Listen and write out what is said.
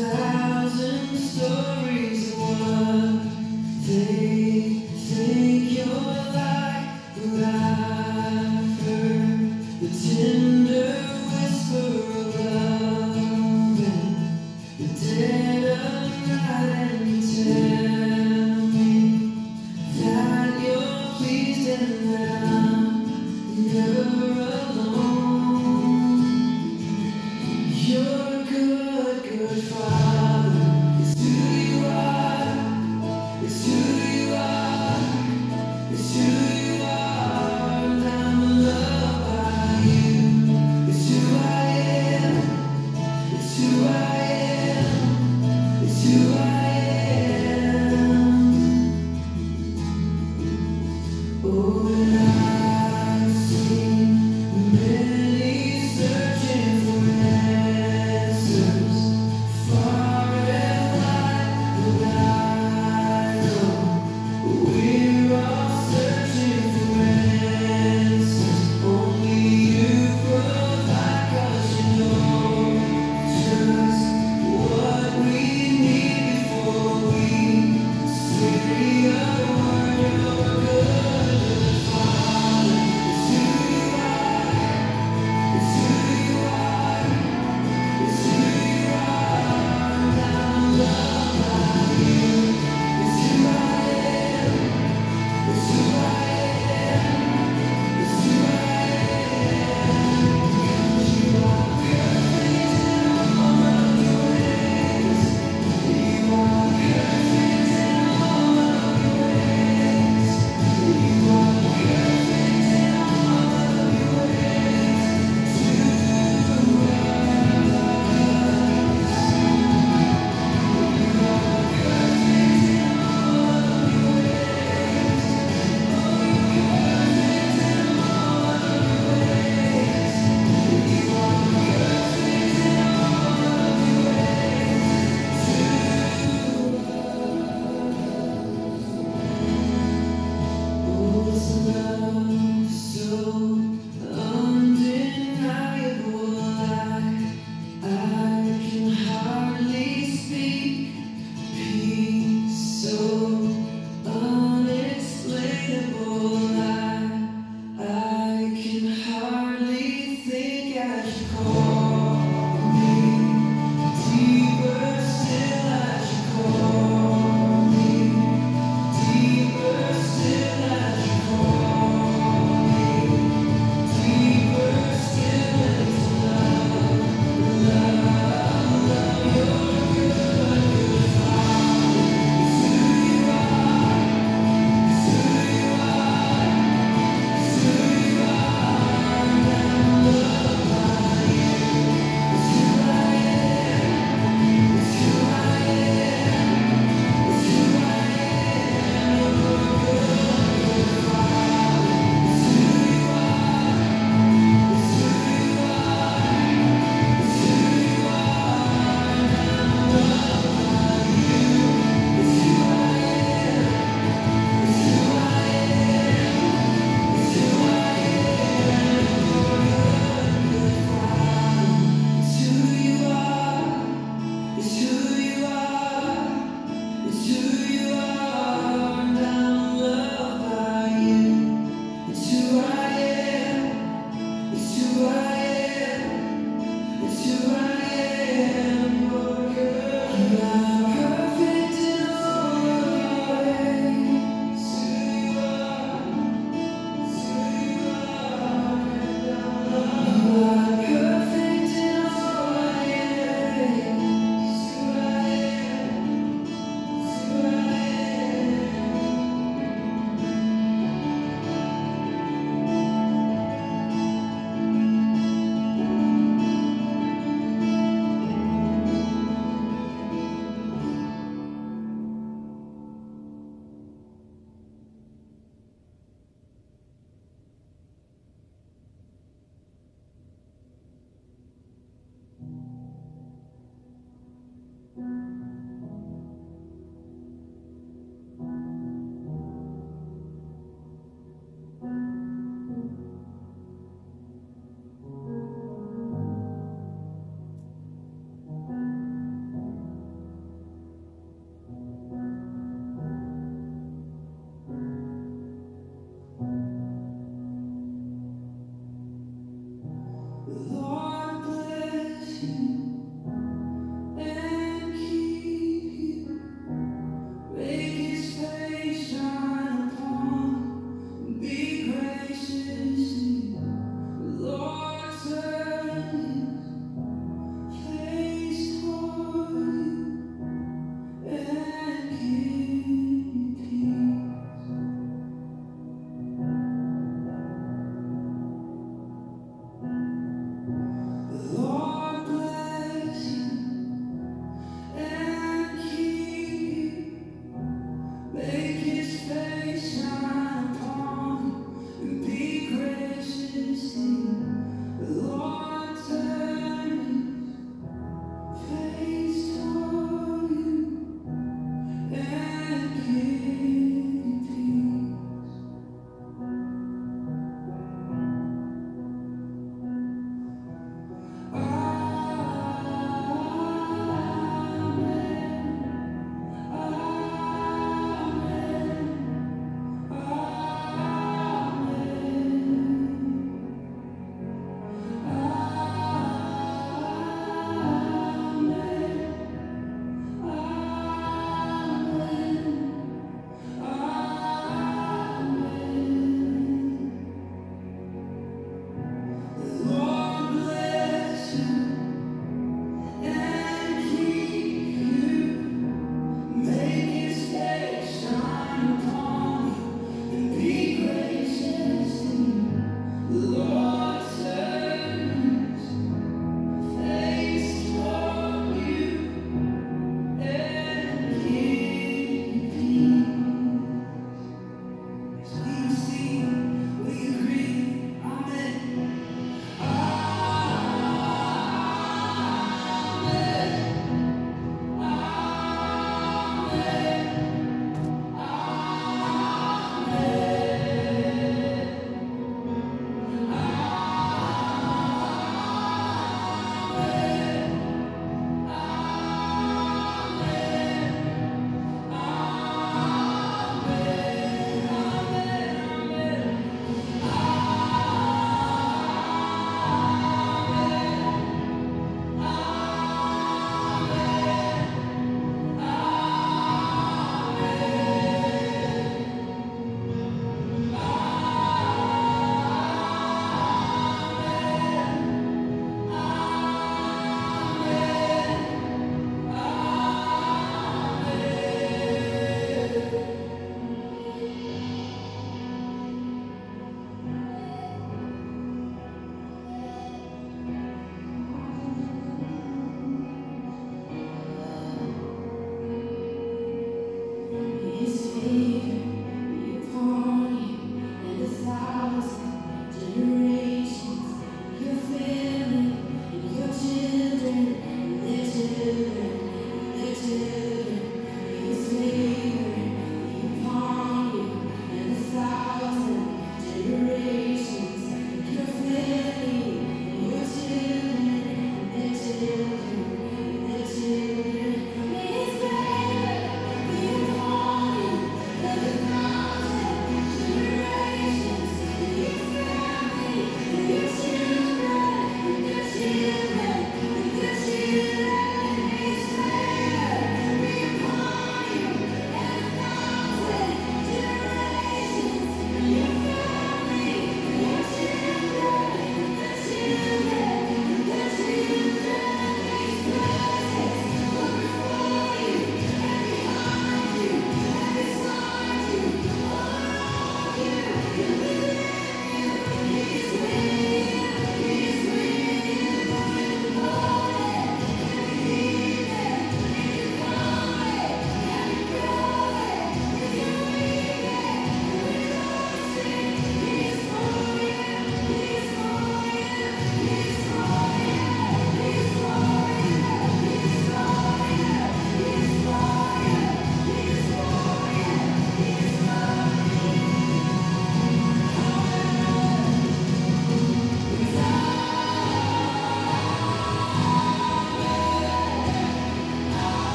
thousand stories, one day.